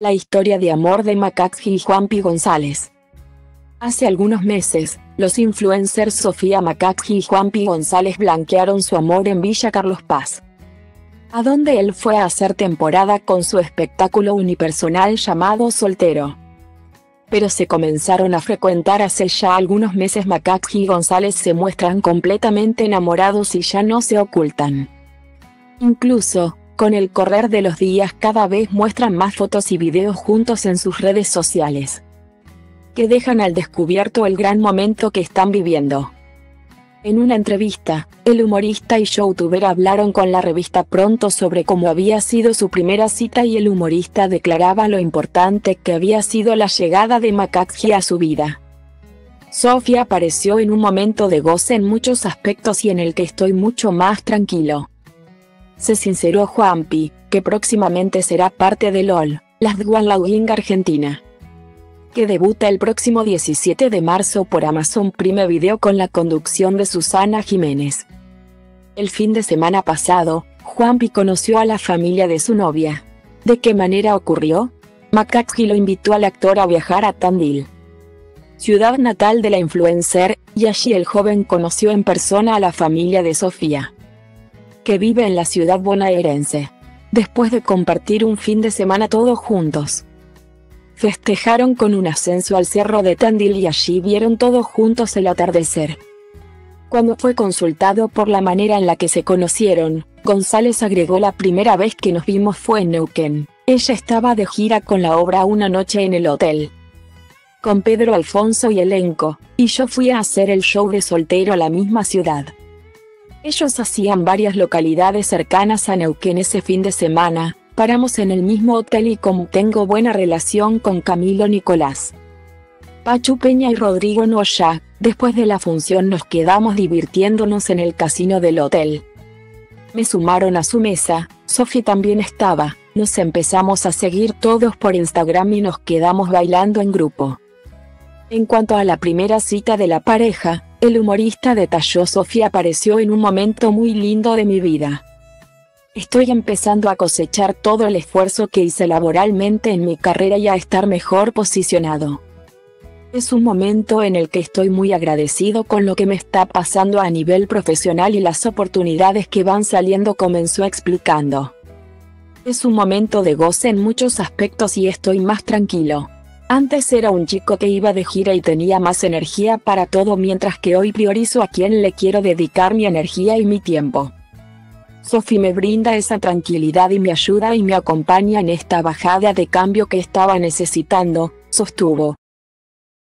La historia de amor de Macaxi y Juanpi González. Hace algunos meses, los influencers Sofía Macaxi y Juanpi González blanquearon su amor en Villa Carlos Paz. A donde él fue a hacer temporada con su espectáculo unipersonal llamado Soltero. Pero se comenzaron a frecuentar hace ya algunos meses Macaxi y González se muestran completamente enamorados y ya no se ocultan. Incluso, con el correr de los días cada vez muestran más fotos y videos juntos en sus redes sociales. Que dejan al descubierto el gran momento que están viviendo. En una entrevista, el humorista y youtuber hablaron con la revista Pronto sobre cómo había sido su primera cita y el humorista declaraba lo importante que había sido la llegada de Macaxi a su vida. Sofía apareció en un momento de goce en muchos aspectos y en el que estoy mucho más tranquilo se sinceró Juanpi, que próximamente será parte de LOL, la Wing Argentina. Que debuta el próximo 17 de marzo por Amazon Prime Video con la conducción de Susana Jiménez. El fin de semana pasado, Juanpi conoció a la familia de su novia. ¿De qué manera ocurrió? Macaxi lo invitó al actor a viajar a Tandil, ciudad natal de la influencer, y allí el joven conoció en persona a la familia de Sofía que vive en la ciudad bonaerense. Después de compartir un fin de semana todos juntos. Festejaron con un ascenso al cerro de Tandil y allí vieron todos juntos el atardecer. Cuando fue consultado por la manera en la que se conocieron, González agregó la primera vez que nos vimos fue en Neuquén. Ella estaba de gira con la obra Una noche en el hotel. Con Pedro Alfonso y elenco, y yo fui a hacer el show de soltero a la misma ciudad. Ellos hacían varias localidades cercanas a Neuquén ese fin de semana, paramos en el mismo hotel y como tengo buena relación con Camilo Nicolás. Pachu Peña y Rodrigo Noya, después de la función nos quedamos divirtiéndonos en el casino del hotel. Me sumaron a su mesa, Sofi también estaba, nos empezamos a seguir todos por Instagram y nos quedamos bailando en grupo. En cuanto a la primera cita de la pareja, el humorista detalló Sofía apareció en un momento muy lindo de mi vida. Estoy empezando a cosechar todo el esfuerzo que hice laboralmente en mi carrera y a estar mejor posicionado. Es un momento en el que estoy muy agradecido con lo que me está pasando a nivel profesional y las oportunidades que van saliendo comenzó explicando. Es un momento de goce en muchos aspectos y estoy más tranquilo. Antes era un chico que iba de gira y tenía más energía para todo mientras que hoy priorizo a quien le quiero dedicar mi energía y mi tiempo. Sophie me brinda esa tranquilidad y me ayuda y me acompaña en esta bajada de cambio que estaba necesitando, sostuvo.